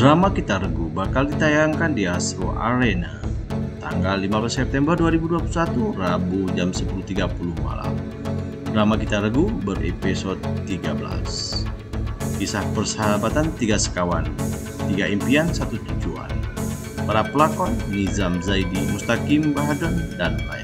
Drama Kita Regu bakal ditayangkan di Astro Arena tanggal 15 September 2021 Rabu jam 10.30 malam. Drama Kita Regu berepisode 13. Kisah persahabatan tiga sekawan, tiga impian satu tujuan. Para pelakon Nizam Zaidi, Mustaqim Bahadon, dan lain